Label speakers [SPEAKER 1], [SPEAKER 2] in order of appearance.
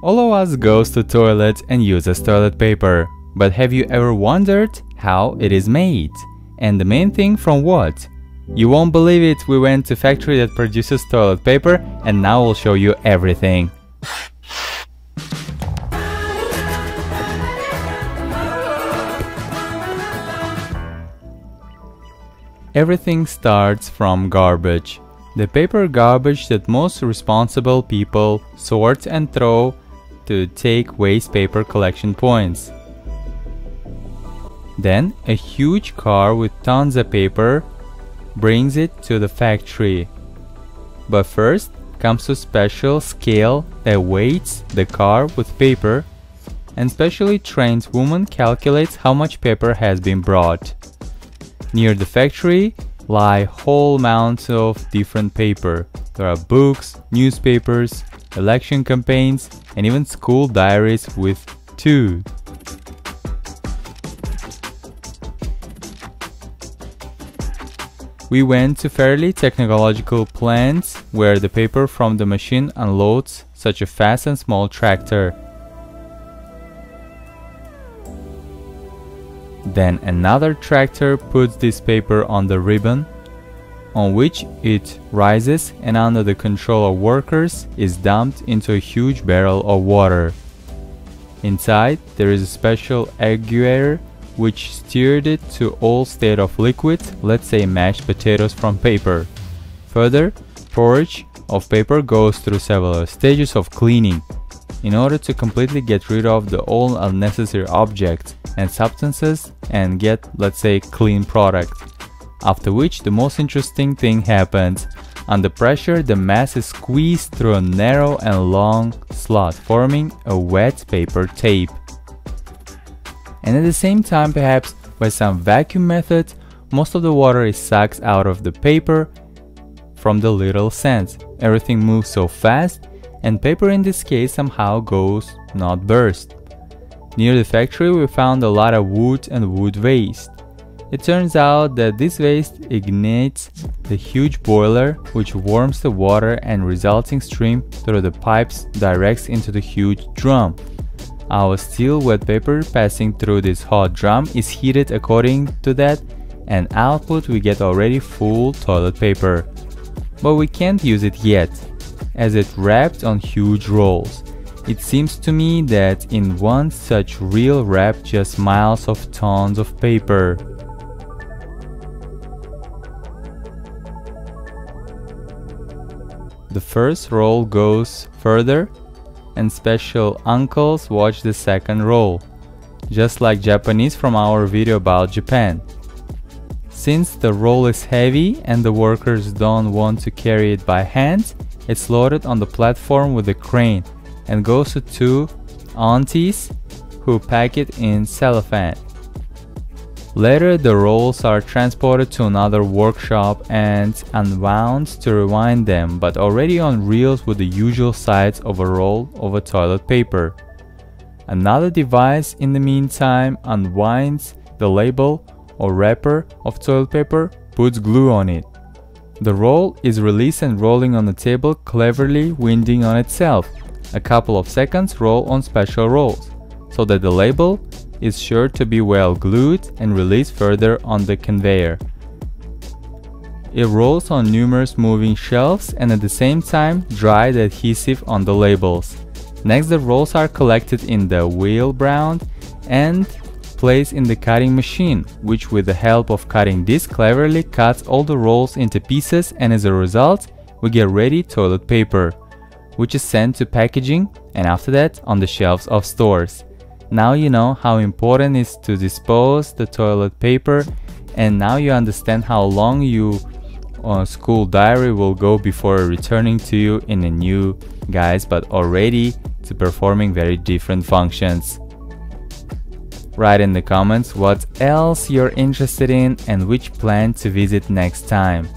[SPEAKER 1] All of us goes to toilet and uses toilet paper. But have you ever wondered how it is made? And the main thing from what? You won't believe it, we went to factory that produces toilet paper and now I'll show you everything. Everything starts from garbage. The paper garbage that most responsible people sort and throw to take waste paper collection points. Then a huge car with tons of paper brings it to the factory. But first comes a special scale that weights the car with paper and specially trained woman calculates how much paper has been brought. Near the factory lie whole mounds of different paper. There are books, newspapers, election campaigns, and even school diaries with two. We went to fairly technological plants where the paper from the machine unloads such a fast and small tractor. Then another tractor puts this paper on the ribbon, on which it rises and under the control of workers is dumped into a huge barrel of water. Inside there is a special agitator which steered it to all state of liquid, let's say mashed potatoes from paper. Further, porridge of paper goes through several stages of cleaning in order to completely get rid of the all unnecessary objects and substances and get, let's say, clean product. After which the most interesting thing happens. Under pressure, the mass is squeezed through a narrow and long slot, forming a wet paper tape. And at the same time, perhaps by some vacuum method, most of the water is sucked out of the paper from the little sands. Everything moves so fast and paper in this case somehow goes not burst. Near the factory we found a lot of wood and wood waste. It turns out that this waste ignites the huge boiler which warms the water and resulting stream through the pipes directs into the huge drum. Our steel wet paper passing through this hot drum is heated according to that and output we get already full toilet paper. But we can't use it yet as it wrapped on huge rolls. It seems to me that in one such reel wrapped just miles of tons of paper. The first roll goes further and special uncles watch the second roll, just like Japanese from our video about Japan. Since the roll is heavy and the workers don't want to carry it by hand, it's loaded on the platform with a crane and goes to two aunties who pack it in cellophane. Later the rolls are transported to another workshop and unwound to rewind them but already on reels with the usual size of a roll of a toilet paper. Another device in the meantime unwinds the label or wrapper of toilet paper, puts glue on it. The roll is released and rolling on the table cleverly winding on itself. A couple of seconds roll on special rolls, so that the label is sure to be well glued and released further on the conveyor. It rolls on numerous moving shelves and at the same time dry the adhesive on the labels. Next the rolls are collected in the wheel brown and placed in the cutting machine, which with the help of cutting disc cleverly cuts all the rolls into pieces and as a result, we get ready toilet paper, which is sent to packaging and after that on the shelves of stores. Now you know how important it is to dispose the toilet paper and now you understand how long your uh, school diary will go before returning to you in a new guise but already to performing very different functions. Write in the comments what else you're interested in and which plant to visit next time.